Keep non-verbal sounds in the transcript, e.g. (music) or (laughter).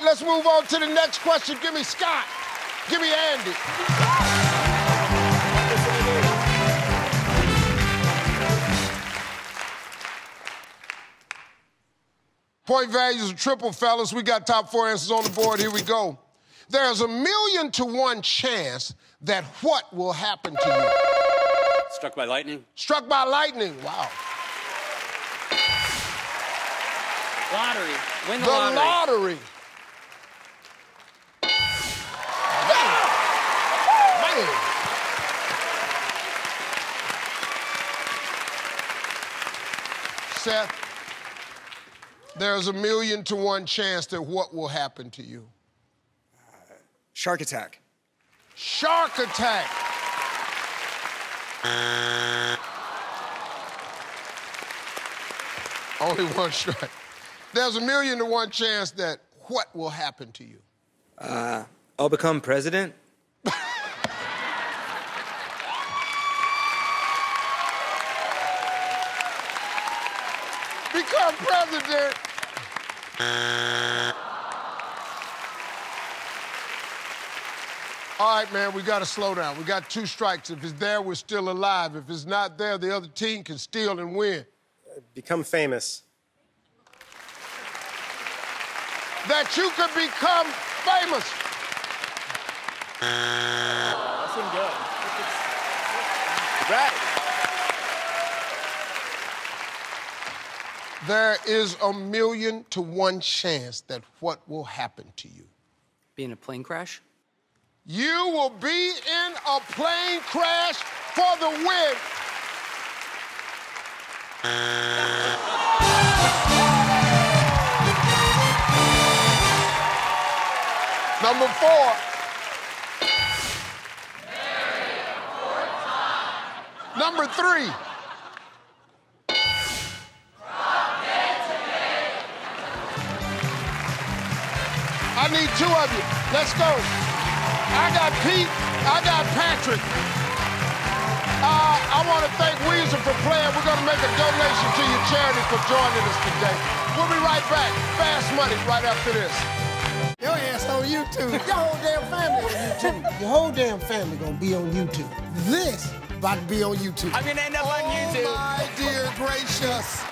Let's move on to the next question. Give me Scott. Give me Andy. Point values are triple, fellas. We got top four answers on the board. Here we go. There's a million to one chance that what will happen to you? Struck by lightning? Struck by lightning. Wow. Lottery. Win the, The lottery. lottery. Seth, there's a million to one chance that what will happen to you? Shark attack. Shark attack. Only one strike. There's a million to one chance that what will happen to you? Uh, I'll become president. Become president. All right, man, we got to slow down. We got two strikes. If it's there, we're still alive. If it's not there, the other team can steal and win. Become famous. That you could become famous. Right. There is a million to one chance that what will happen to you? Be in a plane crash? You will be in a plane crash for the win. Number four. Number three. I need two of you. Let's go. I got Pete. I got Patrick. Uh, I want to thank Weezer for playing. We're going to make a donation to your charity for joining us today. We'll be right back. Fast money right after this. Your ass on YouTube. (laughs) Your whole damn family on YouTube. Your whole damn family gonna be on YouTube. This about to be on YouTube. I'm gonna end up on YouTube. Oh my dear gracious.